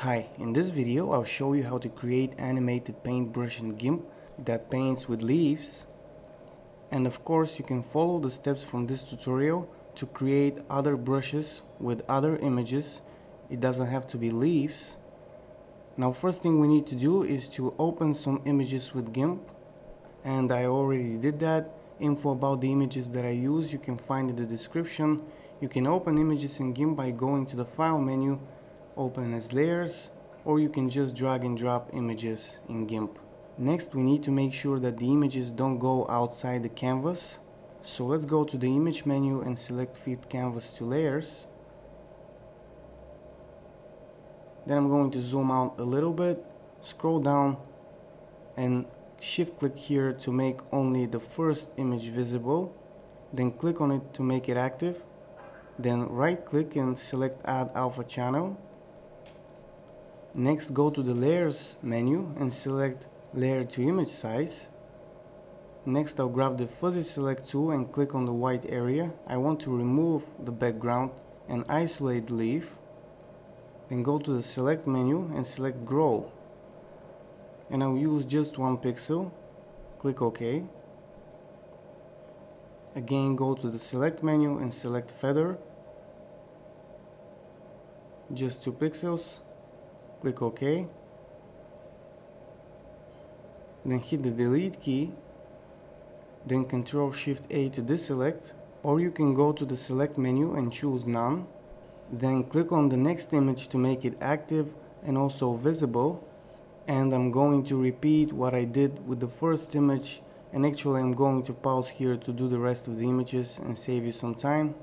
Hi, in this video I'll show you how to create animated paintbrush in GIMP that paints with leaves. And of course you can follow the steps from this tutorial to create other brushes with other images. It doesn't have to be leaves. Now first thing we need to do is to open some images with GIMP. And I already did that. Info about the images that I use you can find in the description. You can open images in GIMP by going to the file menu open as layers or you can just drag and drop images in GIMP Next we need to make sure that the images don't go outside the canvas. So let's go to the image menu and select fit canvas to layers. Then I'm going to zoom out a little bit, scroll down and shift click here to make only the first image visible. Then click on it to make it active. Then right click and select add alpha channel. Next go to the layers menu and select layer to image size. Next I'll grab the fuzzy select tool and click on the white area. I want to remove the background and isolate the leaf. Then go to the select menu and select grow. And I'll use just one pixel. Click OK. Again go to the select menu and select feather. Just two pixels. Click OK then hit the delete key. Then Ctrl Shift A to deselect. Or you can go to the select menu and choose none. Then click on the next image to make it active and also visible. And I'm going to repeat what I did with the first image. And actually I'm going to pause here to do the rest of the images and save you some time.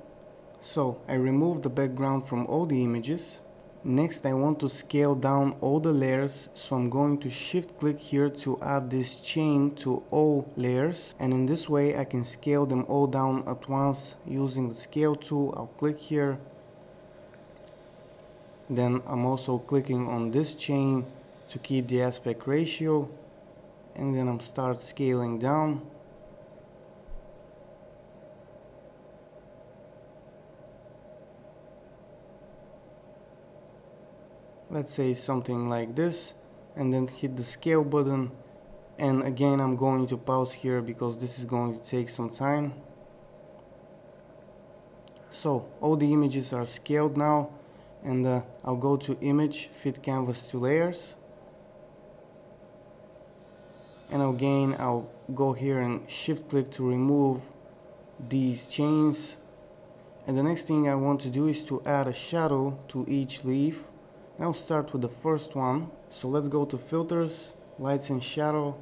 So I removed the background from all the images Next I want to scale down all the layers so I'm going to shift click here to add this chain to all layers. And in this way I can scale them all down at once using the scale tool. I'll click here. Then I'm also clicking on this chain to keep the aspect ratio. And then I'm start scaling down let's say something like this and then hit the scale button. And again I'm going to pause here because this is going to take some time. So all the images are scaled now and uh, I'll go to image fit canvas to layers. And again I'll go here and shift click to remove these chains. And the next thing I want to do is to add a shadow to each leaf I'll start with the first one. So let's go to filters, lights and shadow,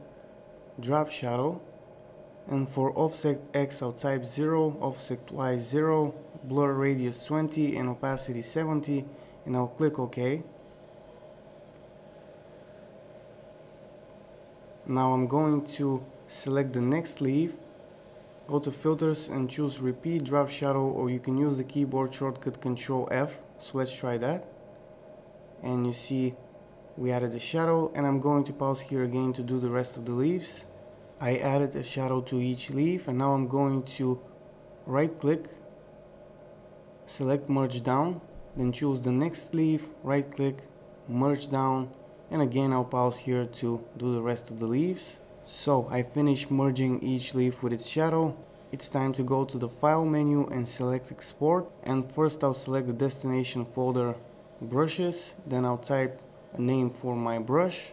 drop shadow. And for offset X I'll type 0, offset Y 0, blur radius 20 and opacity 70 and I'll click OK. Now I'm going to select the next leaf, go to filters and choose repeat drop shadow or you can use the keyboard shortcut Control F. So let's try that and you see we added a shadow and I'm going to pause here again to do the rest of the leaves. I added a shadow to each leaf and now I'm going to right click select merge down then choose the next leaf right click merge down and again I'll pause here to do the rest of the leaves. So I finished merging each leaf with its shadow. It's time to go to the file menu and select export and first I'll select the destination folder brushes then I'll type a name for my brush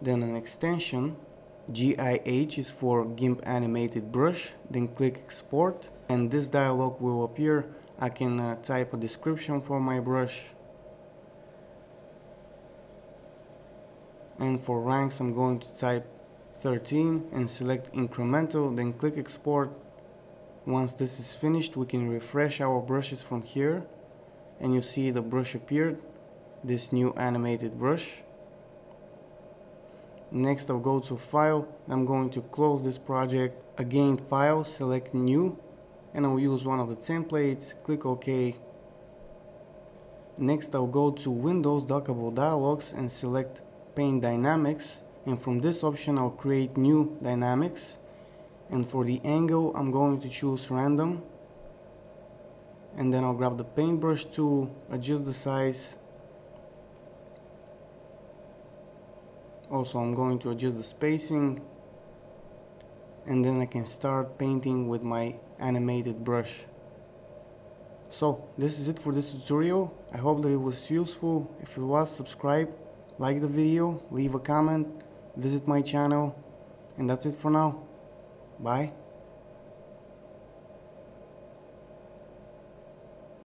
then an extension GIH is for GIMP animated brush then click export and this dialog will appear. I can uh, type a description for my brush. And for ranks I'm going to type 13 and select incremental then click export. Once this is finished we can refresh our brushes from here and you see the brush appeared this new animated brush. Next I'll go to file. I'm going to close this project. Again file select new and I'll use one of the templates. Click OK. Next I'll go to Windows dockable dialogs and select paint dynamics. And from this option I'll create new dynamics. And for the angle I'm going to choose random. And then I'll grab the paintbrush tool adjust the size also I'm going to adjust the spacing and then I can start painting with my animated brush. So this is it for this tutorial. I hope that it was useful. If it was subscribe like the video leave a comment visit my channel and that's it for now. Bye